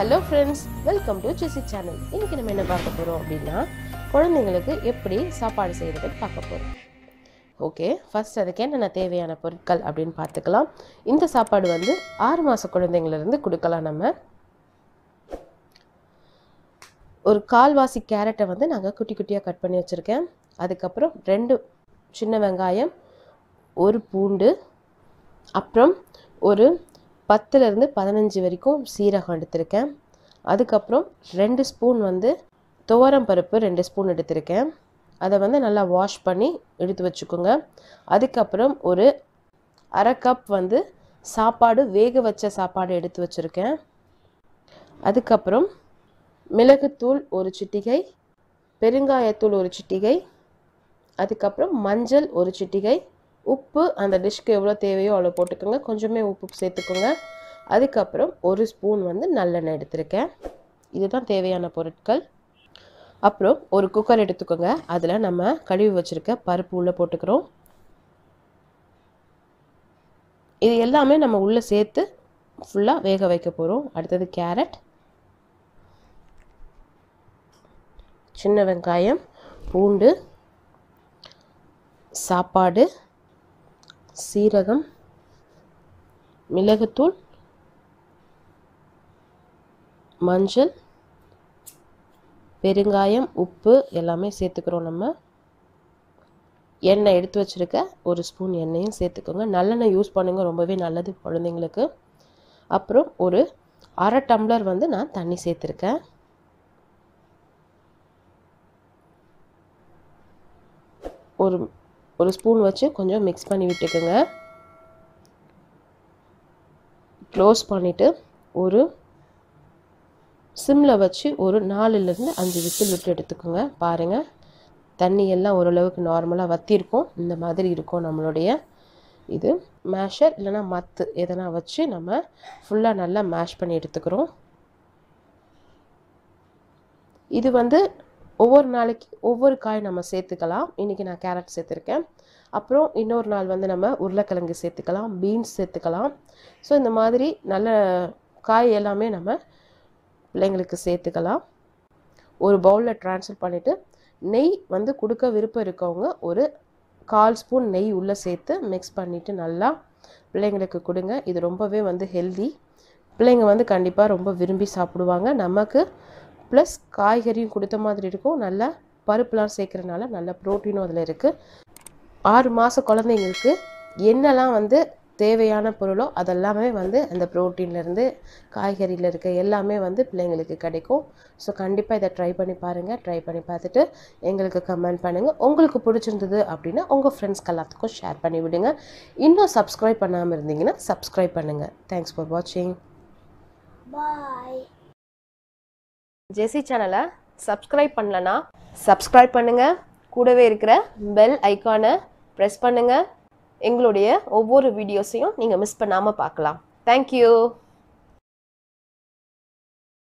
Hello friends welcome to CC channel இன்றைக்கி நம்ம என்ன பார்க்க போகிறோம் அப்படின்னா குழந்தைங்களுக்கு எப்படி சாப்பாடு செய்கிறது பார்க்க போகிறோம் ஓகே ஃபர்ஸ்ட் அதுக்கு என்னென்ன தேவையான பொருட்கள் அப்படின்னு பார்த்துக்கலாம். இந்த சாப்பாடு வந்து ஆறு மாத குழந்தைங்களிருந்து கொடுக்கலாம் நம்ம. ஒரு கால்வாசி கேரட்டை வந்து நாங்கள் குட்டி குட்டியாக கட் பண்ணி வச்சுருக்கேன். அதுக்கப்புறம் ரெண்டு சின்ன வெங்காயம் ஒரு பூண்டு அப்புறம் ஒரு பத்துலேருந்து பதினஞ்சு வரைக்கும் சீரகம் எடுத்திருக்கேன். அதுக்கப்புறம் ரெண்டு ஸ்பூன் வந்து துவரம் பருப்பு ரெண்டு ஸ்பூன் எடுத்திருக்கேன். அதை வந்து நல்லா வாஷ் பண்ணி எடுத்து வச்சுக்கோங்க. அதுக்கப்புறம் ஒரு அரை கப் வந்து சாப்பாடு வேக வச்ச சாப்பாடு எடுத்து வச்சுருக்கேன். அதுக்கப்புறம் மிளகுத்தூள் ஒரு சிட்டிகை பெருங்காயத்தூள் ஒரு சிட்டிகை அதுக்கப்புறம் மஞ்சள் ஒரு சிட்டிகை உப்பு அந்த டிஷ்க்கு எவ்வளோ தேவையோ அவ்வளோ போட்டுக்கோங்க. கொஞ்சமே உப்பு சேர்த்துக்கோங்க. அதுக்கப்புறம் ஒரு ஸ்பூன் வந்து நல்லெண்ணெய் எடுத்திருக்கேன். இதுதான் தேவையான பொருட்கள். அப்புறம் ஒரு குக்கர் எடுத்துக்கோங்க. அதில் நம்ம கழுவி வச்சுருக்க பருப்பு உள்ளே போட்டுக்கிறோம். இது எல்லாமே நம்ம உள்ளே சேர்த்து ஃபுல்லாக வேக வைக்க போகிறோம் அடுத்தது கேரட். சின்ன வெங்காயம் பூண்டு சாப்பாடு சீரகம் மிளகுத்தூள் மஞ்சள் பெருங்காயம் உப்பு எல்லாமே சேர்த்துக்கிறோம் நம்ம. எண்ணெய் எடுத்து வச்சுருக்க ஒரு ஸ்பூன் எண்ணெயும் சேர்த்துக்கோங்க. நல்லெண்ணெய் யூஸ் பண்ணுங்கள் ரொம்பவே நல்லது குழந்தைங்களுக்கு. அப்புறம் ஒரு அரை டம்ளர் வந்து நான் தண்ணி சேர்த்துருக்கேன். ஒரு ஒரு ஸ்பூன் வச்சு கொஞ்சம் மிக்ஸ் பண்ணி விட்டுக்குங்க. க்ளோஸ் பண்ணிவிட்டு ஒரு சிம்மில் வச்சு ஒரு நாலுலேருந்து அஞ்சு விசில் விட்டு எடுத்துக்கோங்க. பாருங்கள் தண்ணி எல்லாம் ஓரளவுக்கு நார்மலாக வத்திருக்கும். இந்த மாதிரி இருக்கும் நம்மளுடைய இது. மேஷர் இல்லைனா மத்து எதனா வச்சு நம்ம ஃபுல்லாக நல்லா மேஷ் பண்ணி எடுத்துக்கிறோம். இது வந்து ஒவ்வொரு நாளைக்கு ஒவ்வொரு காய் நம்ம சேர்த்துக்கலாம். இன்றைக்கி நான் கேரட் சேர்த்துருக்கேன். அப்புறம் இன்னொரு நாள் வந்து நம்ம உருளைக்கிழங்கு சேர்த்துக்கலாம் பீன்ஸ் சேர்த்துக்கலாம். ஸோ இந்த மாதிரி நல்ல காய் எல்லாமே நம்ம பிள்ளைங்களுக்கு சேர்த்துக்கலாம். ஒரு பவுலில் ட்ரான்ஸ்ஃபர் பண்ணிவிட்டு நெய் வந்து கொடுக்க விருப்பம் இருக்கவங்க ஒரு கால் ஸ்பூன் நெய் உள்ளே சேர்த்து மிக்ஸ் பண்ணிவிட்டு நல்லா பிள்ளைங்களுக்கு கொடுங்க. இது ரொம்பவே வந்து ஹெல்தி பிள்ளைங்க வந்து கண்டிப்பாக ரொம்ப விரும்பி சாப்பிடுவாங்க. நமக்கு ப்ளஸ் காய்கறியும் கொடுத்த மாதிரி இருக்கும். நல்லா பருப்புலாம் சேர்க்குறனால நல்ல ப்ரோட்டீனும் அதில் இருக்குது ஆறு மாத குழந்தைங்களுக்கு என்னெல்லாம் வந்து தேவையான பொருளோ அதெல்லாமே வந்து அந்த ப்ரோட்டீன்லேருந்து காய்கறியில் இருக்க எல்லாமே வந்து பிள்ளைங்களுக்கு கிடைக்கும். ஸோ கண்டிப்பாக இதை ட்ரை பண்ணி பாருங்கள் ட்ரை பண்ணி பார்த்துட்டு எங்களுக்கு கமெண்ட் பண்ணுங்கள் உங்களுக்கு பிடிச்சிருந்தது அப்படின்னா உங்கள் ஃப்ரெண்ட்ஸ்க்கு எல்லாத்துக்கும் ஷேர் பண்ணி விடுங்க. இன்னும் சப்ஸ்கிரைப் பண்ணாமல் இருந்தீங்கன்னா சப்ஸ்கிரைப் பண்ணுங்கள் தேங்க்ஸ் ஃபார் வாட்சிங் பாய் ஜெசி சேனலை சப்ஸ்கிரைப் பண்ணலனா சப்ஸ்கிரைப் பண்ணுங்கள் கூடவே இருக்கிற பெல் ஐக்கானை ப்ரெஸ் பண்ணுங்கள் எங்களுடைய ஒவ்வொரு வீடியோஸையும் நீங்கள் மிஸ் பண்ணாமல் பார்க்கலாம். தேங்க்யூ